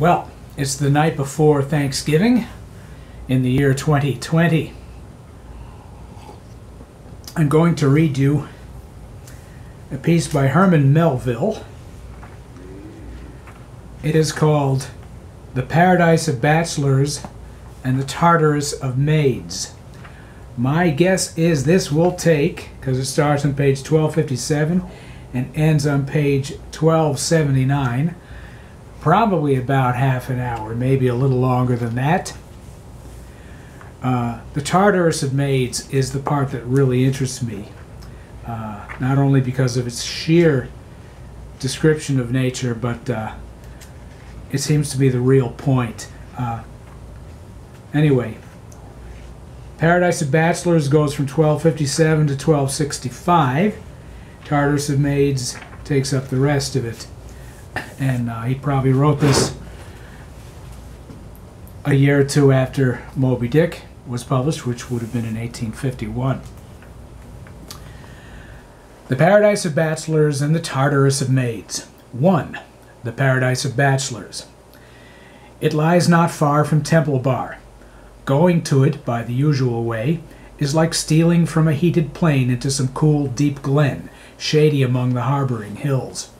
Well, it's the night before Thanksgiving in the year 2020. I'm going to read you a piece by Herman Melville. It is called The Paradise of Bachelors and the Tartarus of Maids. My guess is this will take, because it starts on page 1257 and ends on page 1279, probably about half an hour, maybe a little longer than that. Uh, the Tartarus of Maids is the part that really interests me, uh, not only because of its sheer description of nature, but uh, it seems to be the real point. Uh, anyway, Paradise of Bachelors goes from 1257 to 1265. Tartarus of Maids takes up the rest of it. And uh, he probably wrote this a year or two after Moby Dick was published, which would have been in 1851. The Paradise of Bachelors and the Tartarus of Maids. 1. The Paradise of Bachelors. It lies not far from Temple Bar. Going to it by the usual way is like stealing from a heated plain into some cool, deep glen, shady among the harboring hills.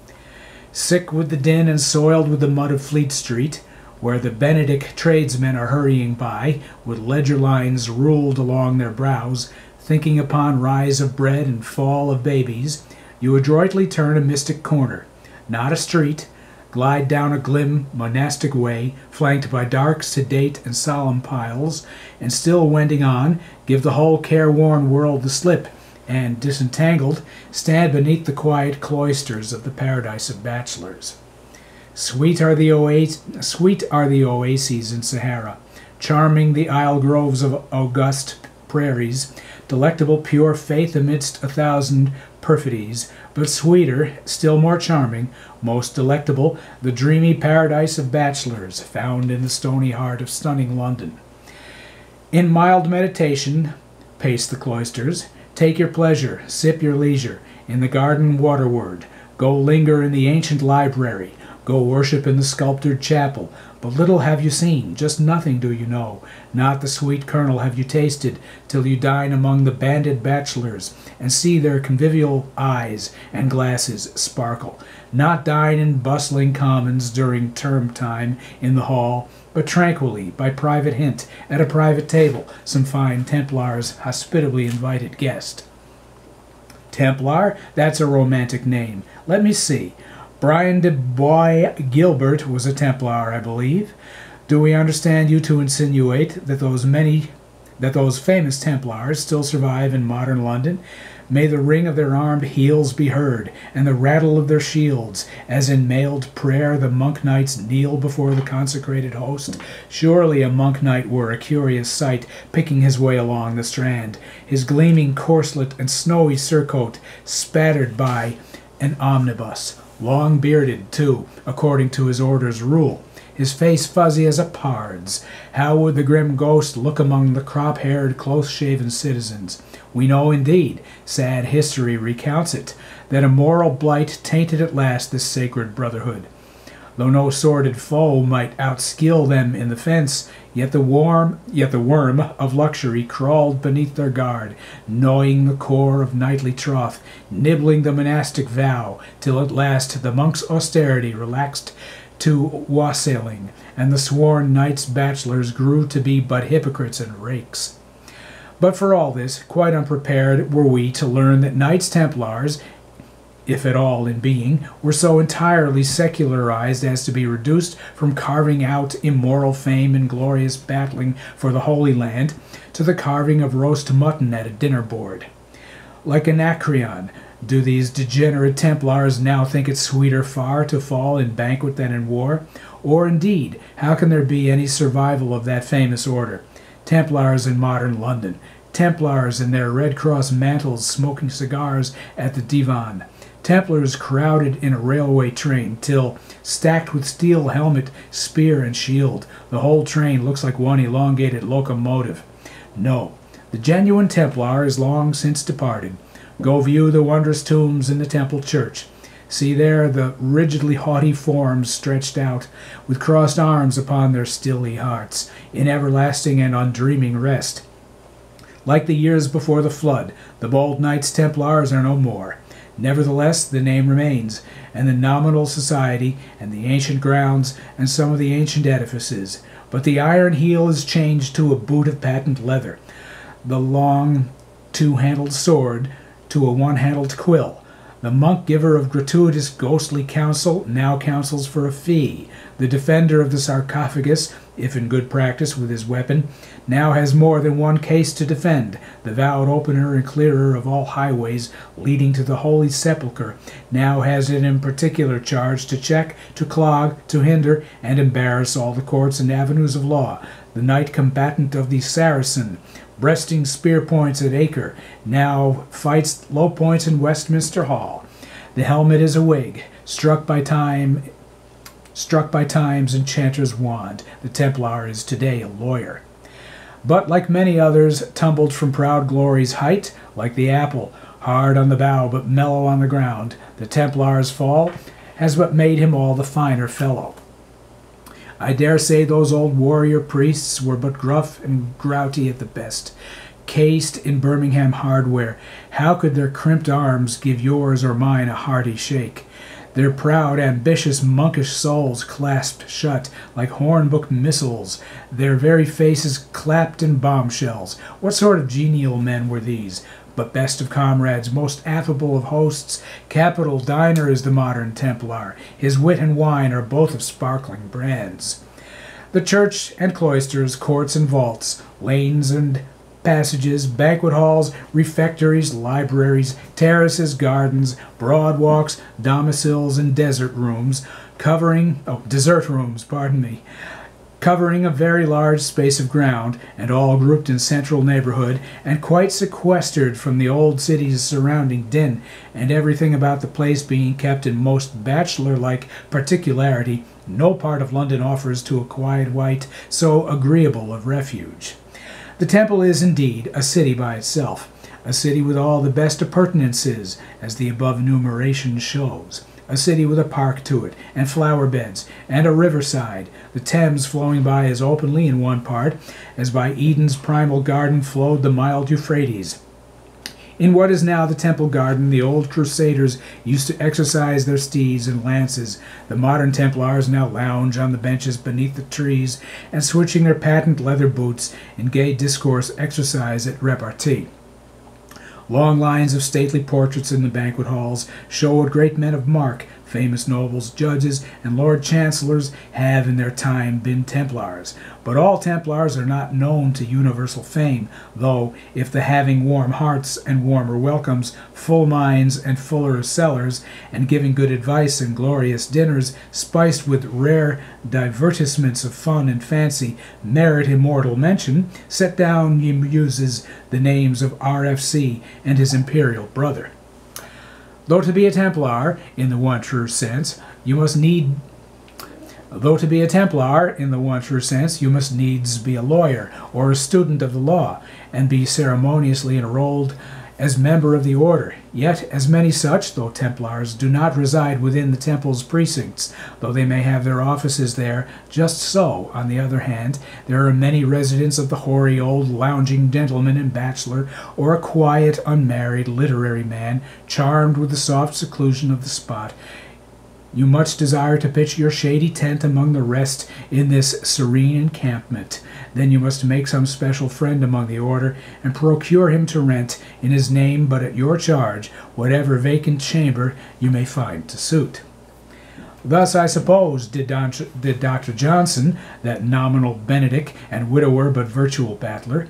Sick with the din and soiled with the mud of Fleet Street, where the Benedick tradesmen are hurrying by, with ledger lines ruled along their brows, thinking upon rise of bread and fall of babies, you adroitly turn a mystic corner, not a street, glide down a glim monastic way, flanked by dark, sedate, and solemn piles, and still wending on, give the whole careworn world the slip, and, disentangled, stand beneath the quiet cloisters of the paradise of bachelors. Sweet are the, oas- sweet are the oases in Sahara, charming the isle groves of august prairies, delectable pure faith amidst a thousand perfidies, but sweeter, still more charming, most delectable, the dreamy paradise of bachelors, found in the stony heart of stunning London. In mild meditation, pace the cloisters, take your pleasure, sip your leisure, in the garden waterward, go linger in the ancient library, Go worship in the sculptured chapel. But little have you seen, just nothing do you know. Not the sweet kernel have you tasted, till you dine among the banded bachelors, and see their convivial eyes and glasses sparkle. Not dine in bustling commons during term time in the hall, but tranquilly, by private hint, at a private table, some fine Templar's hospitably invited guest. Templar? That's a romantic name. Let me see. Brian de Bois Guilbert was a Templar, I believe. Do we understand you to insinuate that those many that those famous Templars still survive in modern London? May the ring of their armed heels be heard, and the rattle of their shields, as in mailed prayer the monk knights kneel before the consecrated host. Surely a monk knight were a curious sight, picking his way along the strand, his gleaming corselet and snowy surcoat spattered by an omnibus long bearded, too, according to his order's rule, his face fuzzy as a pard's. How would the grim ghost look among the crop haired, close shaven citizens? We know indeed, sad history recounts it, that a moral blight tainted at last this sacred brotherhood. Though no sordid foe might outskill them in the fence, yet the worm, yet the worm of luxury crawled beneath their guard, gnawing the core of knightly troth, nibbling the monastic vow, till at last the monk's austerity relaxed to wassailing, and the sworn knights bachelors grew to be but hypocrites and rakes. But for all this, quite unprepared were we to learn that Knights Templars if at all in being, were so entirely secularized as to be reduced from carving out immoral fame and glorious battling for the Holy Land to the carving of roast mutton at a dinner board. Like Anacreon, do these degenerate Templars now think it sweeter far to fall in banquet than in war? Or indeed, how can there be any survival of that famous order? Templars in modern London, Templars in their Red Cross mantles smoking cigars at the divan, Templars crowded in a railway train till, stacked with steel helmet, spear, and shield, the whole train looks like one elongated locomotive. No, the genuine Templar is long since departed. Go view the wondrous tombs in the Temple Church. See there the rigidly haughty forms stretched out, with crossed arms upon their stilly hearts, in everlasting and undreaming rest. Like the years before the flood, the bold Knights Templars are no more. Nevertheless, the name remains, and the nominal society, and the ancient grounds, and some of the ancient edifices. But the iron heel is changed to a boot of patent leather, the long two handled sword to a one handled quill. The monk giver of gratuitous ghostly counsel now counsels for a fee. The defender of the sarcophagus, if in good practice with his weapon, now has more than one case to defend. The vowed opener and clearer of all highways leading to the holy sepulchre now has it in particular charge to check, to clog, to hinder, and embarrass all the courts and avenues of law. The knight combatant of the Saracen, breasting spear points at Acre, now fights low points in Westminster Hall. The helmet is a wig, struck by time struck by time's enchanter's wand. The Templar is today a lawyer but like many others, tumbled from proud glory's height, like the apple, hard on the bough but mellow on the ground. The Templar's fall has but made him all the finer fellow. I dare say those old warrior priests were but gruff and grouty at the best, cased in Birmingham hardware. How could their crimped arms give yours or mine a hearty shake? their proud, ambitious, monkish souls clasped shut like hornbook missiles, their very faces clapped in bombshells. What sort of genial men were these? But best of comrades, most affable of hosts, capital diner is the modern Templar. His wit and wine are both of sparkling brands. The church and cloisters, courts and vaults, lanes and passages, banquet halls, refectories, libraries, terraces, gardens, broad walks, domiciles, and desert rooms, covering, oh, desert rooms, pardon me, covering a very large space of ground, and all grouped in central neighborhood, and quite sequestered from the old city's surrounding din, and everything about the place being kept in most bachelor-like particularity, no part of London offers to a quiet wight so agreeable of refuge. The temple is indeed a city by itself, a city with all the best appurtenances, as the above enumeration shows. A city with a park to it, and flower beds, and a riverside, the Thames flowing by as openly in one part as by Eden's primal garden flowed the mild Euphrates. In what is now the Temple Garden, the old Crusaders used to exercise their steeds and lances. The modern Templars now lounge on the benches beneath the trees, and switching their patent leather boots, in gay discourse exercise at repartee. Long lines of stately portraits in the banquet halls show what great men of mark Famous nobles, judges, and lord chancellors have in their time been Templars, but all Templars are not known to universal fame, though, if the having warm hearts and warmer welcomes, full minds and fuller cellars, and giving good advice and glorious dinners, spiced with rare divertissements of fun and fancy, merit immortal mention, set down, ye muses, the names of R.F.C. and his imperial brother. Though to be a Templar, in the one true sense, you must need Though to be a Templar, in the one true sense, you must needs be a lawyer or a student of the law, and be ceremoniously enrolled as member of the order. Yet, as many such, though Templars, do not reside within the temple's precincts, though they may have their offices there, just so, on the other hand, there are many residents of the hoary old lounging gentleman and bachelor, or a quiet, unmarried, literary man, charmed with the soft seclusion of the spot, you much desire to pitch your shady tent among the rest in this serene encampment. Then you must make some special friend among the order, and procure him to rent, in his name but at your charge, whatever vacant chamber you may find to suit. Thus, I suppose, did, Don, did Dr. Johnson, that nominal Benedick and widower but virtual battler.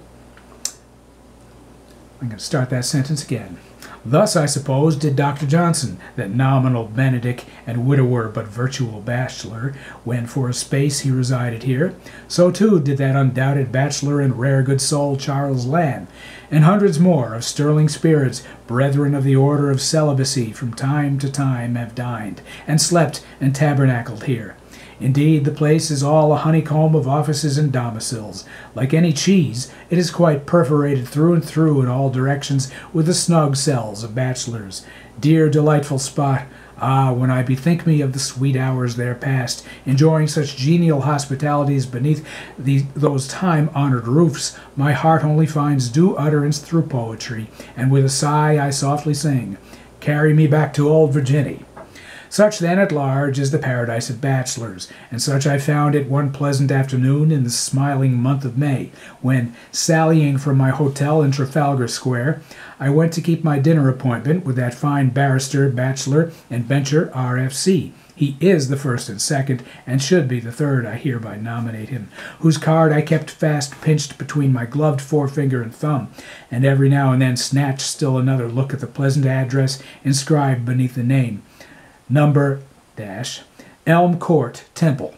I'm going to start that sentence again. Thus, I suppose, did Dr. Johnson, that nominal Benedick and widower but virtual bachelor, when for a space he resided here. So too did that undoubted bachelor and rare good soul Charles Lamb, and hundreds more of sterling spirits, brethren of the order of celibacy, from time to time have dined, and slept and tabernacled here. Indeed, the place is all a honeycomb of offices and domiciles. Like any cheese, it is quite perforated through and through in all directions with the snug cells of bachelors. Dear, delightful spot, Ah, when I bethink me of the sweet hours there passed, enjoying such genial hospitalities beneath the, those time honored roofs, my heart only finds due utterance through poetry, and with a sigh I softly sing, Carry me back to old Virginny. Such then at large is the paradise of bachelors, and such I found it one pleasant afternoon in the smiling month of May, when, sallying from my hotel in Trafalgar Square, I went to keep my dinner appointment with that fine barrister, bachelor, and bencher, R.F.C. He is the first and second, and should be the third, I hereby nominate him, whose card I kept fast pinched between my gloved forefinger and thumb, and every now and then snatched still another look at the pleasant address inscribed beneath the name number dash Elm Court Temple.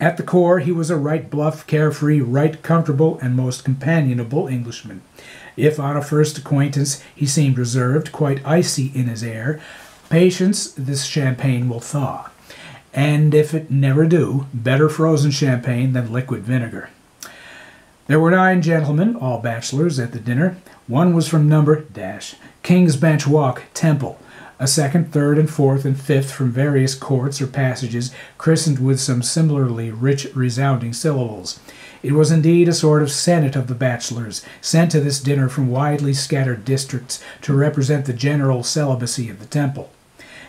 At the core, he was a right bluff, carefree, right comfortable, and most companionable Englishman. If on a first acquaintance he seemed reserved, quite icy in his air, patience, this champagne will thaw. And if it never do, better frozen champagne than liquid vinegar. There were nine gentlemen, all bachelors, at the dinner. One was from number dash King's Bench Walk, Temple a second, third, and fourth, and fifth from various courts or passages, christened with some similarly rich, resounding syllables. It was indeed a sort of senate of the bachelors, sent to this dinner from widely scattered districts to represent the general celibacy of the temple.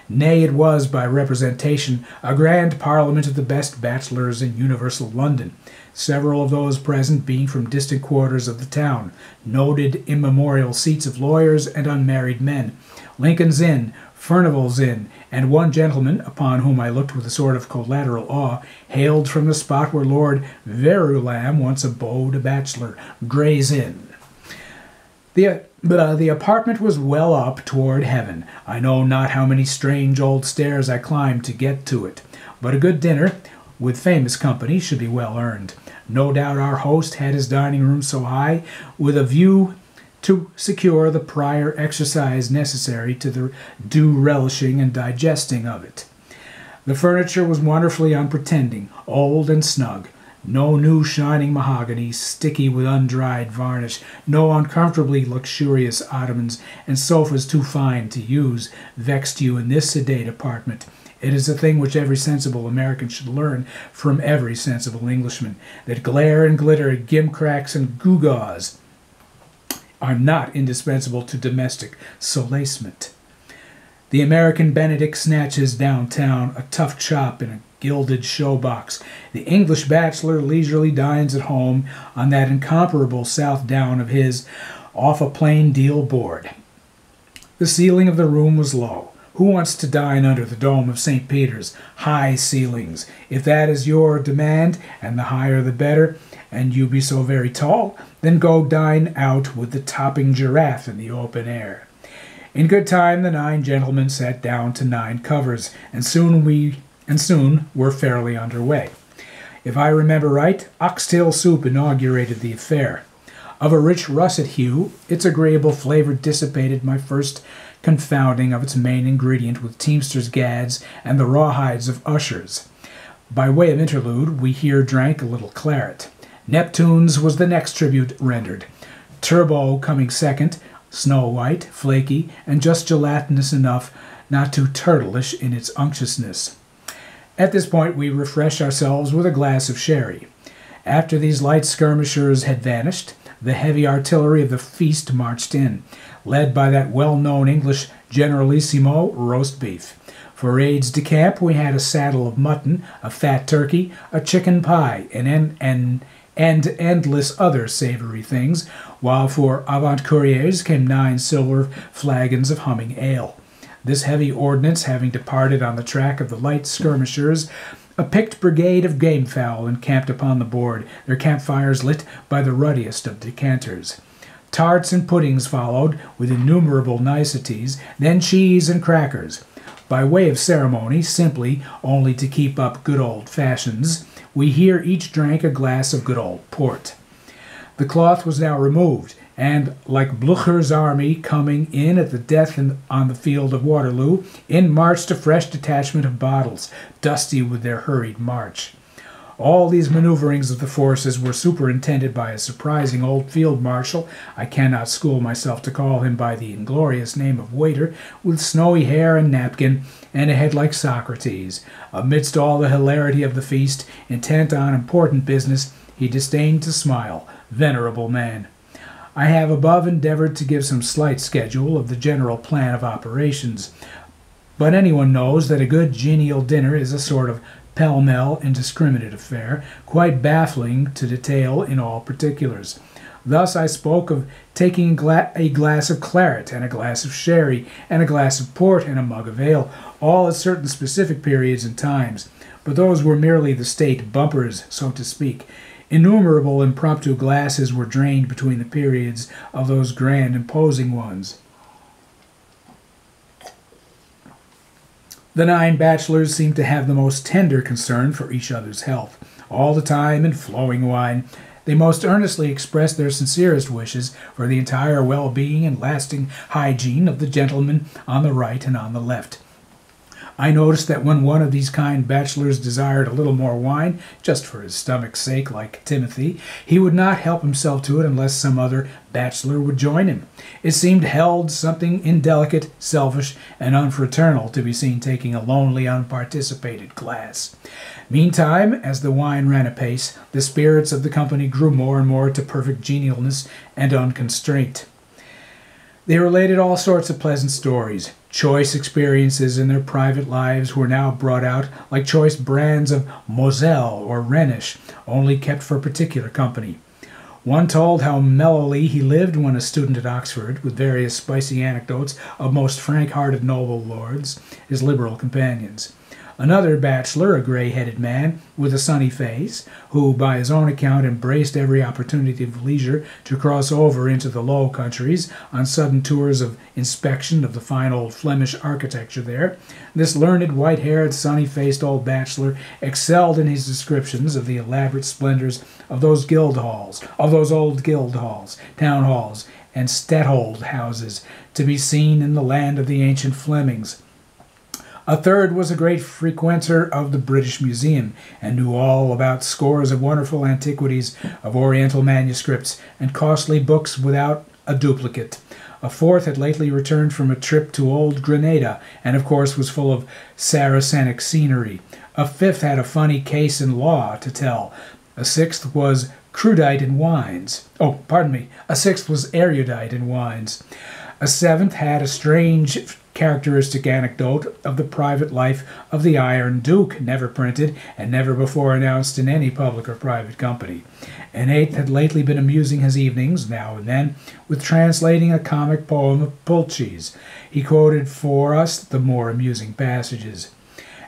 Nay, it was, by representation, a grand parliament of the best bachelors in universal London, several of those present being from distant quarters of the town, noted immemorial seats of lawyers and unmarried men, Lincoln's Inn, Furnival's Inn, and one gentleman, upon whom I looked with a sort of collateral awe, hailed from the spot where Lord Verulam once abode a bachelor, Gray's Inn. The, uh, the apartment was well up toward heaven. I know not how many strange old stairs I climbed to get to it, but a good dinner, with famous company, should be well earned. No doubt our host had his dining room so high, with a view to secure the prior exercise necessary to the due relishing and digesting of it. The furniture was wonderfully unpretending, old and snug. No new shining mahogany, sticky with undried varnish, no uncomfortably luxurious ottomans and sofas too fine to use, vexed you in this sedate apartment. It is a thing which every sensible American should learn from every sensible Englishman, that glare and glitter, gimcracks and gewgaws are not indispensable to domestic solacement. The American Benedick snatches downtown a tough chop in a gilded showbox. The English bachelor leisurely dines at home on that incomparable South Down of his off a plain deal board. The ceiling of the room was low. Who wants to dine under the dome of St. Peter's? High ceilings. If that is your demand, and the higher the better, and you be so very tall, then go dine out with the topping giraffe in the open air. In good time the nine gentlemen sat down to nine covers, and soon we and soon were fairly under way. If I remember right, oxtail soup inaugurated the affair. Of a rich russet hue, its agreeable flavor dissipated my first confounding of its main ingredient with teamsters' gads and the rawhides of ushers. By way of interlude, we here drank a little claret. Neptune's was the next tribute rendered. Turbot coming second, snow white, flaky, and just gelatinous enough not too turtleish in its unctuousness. At this point, we refreshed ourselves with a glass of sherry. After these light skirmishers had vanished, the heavy artillery of the feast marched in, led by that well known English Generalissimo roast beef. For aides de camp, we had a saddle of mutton, a fat turkey, a chicken pie, and, an, and, and endless other savory things, while for avant couriers came nine silver flagons of humming ale. This heavy ordnance having departed on the track of the light skirmishers, a picked brigade of gamefowl encamped upon the board, their campfires lit by the ruddiest of decanters. Tarts and puddings followed, with innumerable niceties, then cheese and crackers. By way of ceremony, simply only to keep up good old fashions, we here each drank a glass of good old port. The cloth was now removed, and, like Blucher's army coming in at the death in, on the field of Waterloo, in marched a fresh detachment of bottles, dusty with their hurried march. All these maneuverings of the forces were superintended by a surprising old field marshal, I cannot school myself to call him by the inglorious name of waiter, with snowy hair and napkin, and a head like Socrates. Amidst all the hilarity of the feast, intent on important business, he disdained to smile. Venerable man! I have above endeavored to give some slight schedule of the general plan of operations, but anyone knows that a good genial dinner is a sort of pell mell, indiscriminate affair, quite baffling to detail in all particulars. Thus I spoke of taking a glass of claret and a glass of sherry and a glass of port and a mug of ale, all at certain specific periods and times. But those were merely the state bumpers, so to speak. Innumerable impromptu glasses were drained between the periods of those grand imposing ones. The nine bachelors seemed to have the most tender concern for each other's health. All the time, in flowing wine, they most earnestly expressed their sincerest wishes for the entire well being and lasting hygiene of the gentlemen on the right and on the left. I noticed that when one of these kind bachelors desired a little more wine, just for his stomach's sake, like Timothy, he would not help himself to it unless some other bachelor would join him. It seemed held something indelicate, selfish, and unfraternal to be seen taking a lonely, unparticipated glass. Meantime, as the wine ran apace, the spirits of the company grew more and more to perfect genialness and unconstraint. They related all sorts of pleasant stories. Choice experiences in their private lives were now brought out like choice brands of Moselle or Rhenish, only kept for particular company. One told how mellowly he lived when a student at Oxford, with various spicy anecdotes of most frank hearted noble lords, his liberal companions. Another bachelor, a gray headed man with a sunny face, who by his own account embraced every opportunity of leisure to cross over into the Low Countries on sudden tours of inspection of the fine old Flemish architecture there. This learned, white haired, sunny faced old bachelor excelled in his descriptions of the elaborate splendors of those guild halls, of those old guild halls, town halls, and stadthold houses to be seen in the land of the ancient Flemings a third was a great frequenter of the British Museum and knew all about scores of wonderful antiquities of Oriental manuscripts and costly books without a duplicate. A fourth had lately returned from a trip to old Granada and, of course, was full of Saracenic scenery. A fifth had a funny case in law to tell. A sixth was crudite in wines. Oh, pardon me. A sixth was erudite in wines. A seventh had a strange characteristic anecdote of the private life of the Iron Duke, never printed and never before announced in any public or private company. An eighth had lately been amusing his evenings, now and then, with translating a comic poem of Pulci's. He quoted for us the more amusing passages.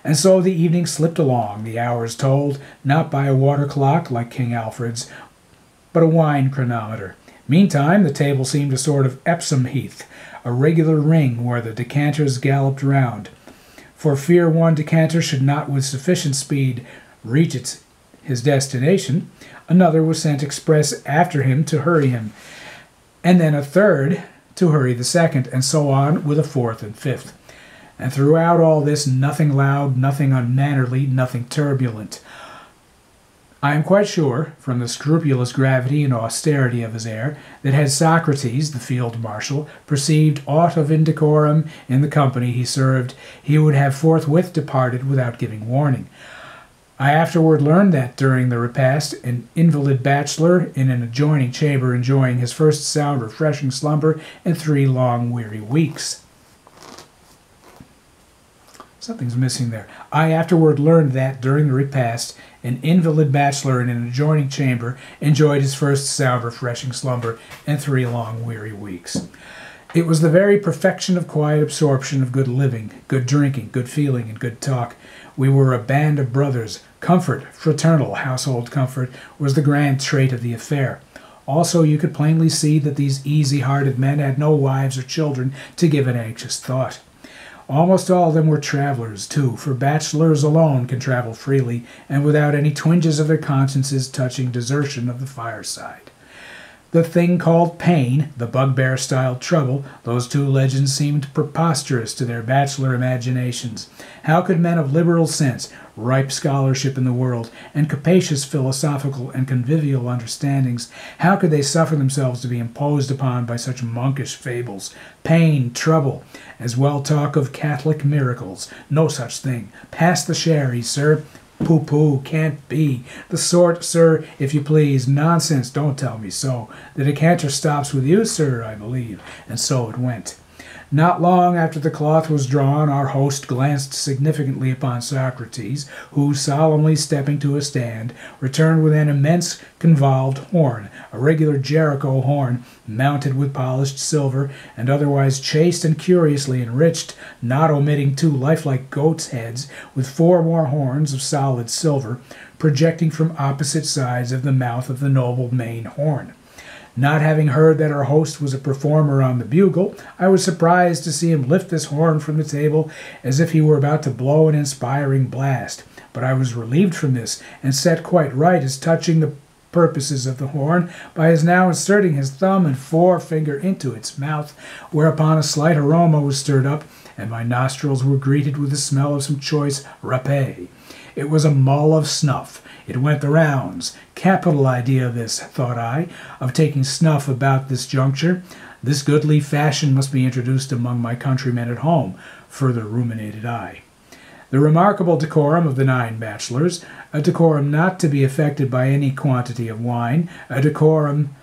And so the evening slipped along, the hours told, not by a water clock like King Alfred's, but a wine chronometer. Meantime, the table seemed a sort of Epsom heath, a regular ring where the decanters galloped round. For fear one decanter should not with sufficient speed reach its, his destination, another was sent express after him to hurry him, and then a third to hurry the second, and so on with a fourth and fifth. And throughout all this, nothing loud, nothing unmannerly, nothing turbulent. I am quite sure, from the scrupulous gravity and austerity of his air, that had Socrates, the field marshal, perceived aught of indecorum in the company he served, he would have forthwith departed without giving warning. I afterward learned that during the repast, an invalid bachelor in an adjoining chamber enjoying his first sound refreshing slumber in three long weary weeks. Something's missing there. I afterward learned that during the repast, an invalid bachelor in an adjoining chamber enjoyed his first sound, refreshing slumber in three long, weary weeks. It was the very perfection of quiet absorption of good living, good drinking, good feeling, and good talk. We were a band of brothers. Comfort, fraternal household comfort, was the grand trait of the affair. Also, you could plainly see that these easy hearted men had no wives or children to give an anxious thought. Almost all of them were travelers, too, for bachelors alone can travel freely and without any twinges of their consciences touching desertion of the fireside. The thing called pain, the bugbear styled trouble, those two legends seemed preposterous to their bachelor imaginations. How could men of liberal sense, ripe scholarship in the world, and capacious philosophical and convivial understandings, how could they suffer themselves to be imposed upon by such monkish fables? Pain, trouble, as well talk of Catholic miracles. No such thing. Pass the sherry, sir. Pooh pooh, can't be. The sort, sir, if you please. Nonsense, don't tell me so. The decanter stops with you, sir, I believe. And so it went. Not long after the cloth was drawn, our host glanced significantly upon Socrates, who, solemnly stepping to a stand, returned with an immense convolved horn, a regular Jericho horn, mounted with polished silver, and otherwise chased and curiously enriched, not omitting two lifelike goats' heads, with four more horns of solid silver, projecting from opposite sides of the mouth of the noble main horn. Not having heard that our host was a performer on the bugle, I was surprised to see him lift this horn from the table as if he were about to blow an inspiring blast. But I was relieved from this, and set quite right as touching the purposes of the horn by his now inserting his thumb and forefinger into its mouth, whereupon a slight aroma was stirred up, and my nostrils were greeted with the smell of some choice râpé. It was a mull of snuff, it went the rounds. Capital idea, this, thought I, of taking snuff about this juncture. This goodly fashion must be introduced among my countrymen at home, further ruminated I. The remarkable decorum of the nine bachelors, a decorum not to be affected by any quantity of wine, a decorum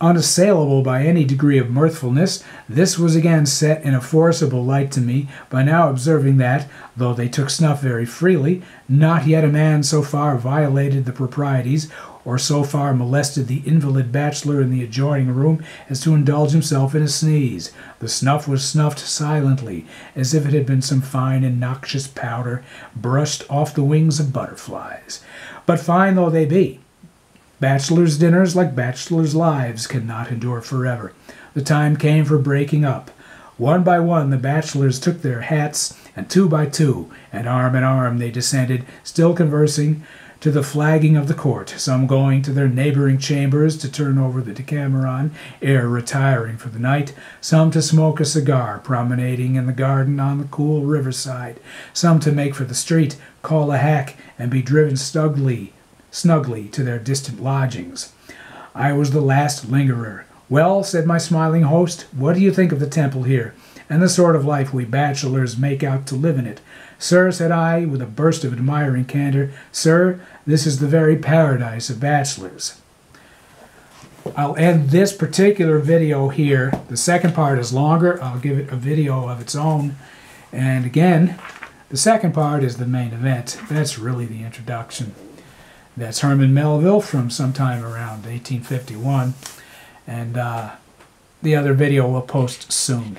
unassailable by any degree of mirthfulness, this was again set in a forcible light to me by now observing that, though they took snuff very freely, not yet a man so far violated the proprieties or so far molested the invalid bachelor in the adjoining room as to indulge himself in a sneeze. The snuff was snuffed silently, as if it had been some fine and noxious powder brushed off the wings of butterflies. But fine though they be, Bachelors' dinners, like bachelors' lives, cannot endure forever. The time came for breaking up. One by one the bachelors took their hats, and two by two, and arm in arm they descended, still conversing, to the flagging of the court, some going to their neighboring chambers to turn over the Decameron ere retiring for the night, some to smoke a cigar, promenading in the garden on the cool riverside, some to make for the street, call a hack, and be driven snugly snugly to their distant lodgings. I was the last lingerer. Well, said my smiling host, what do you think of the temple here, and the sort of life we bachelors make out to live in it? Sir, said I, with a burst of admiring candor, sir, this is the very paradise of bachelors. I'll end this particular video here. The second part is longer. I'll give it a video of its own. And again, the second part is the main event. That's really the introduction. That's Herman Melville from sometime around 1851. And uh, the other video we'll post soon.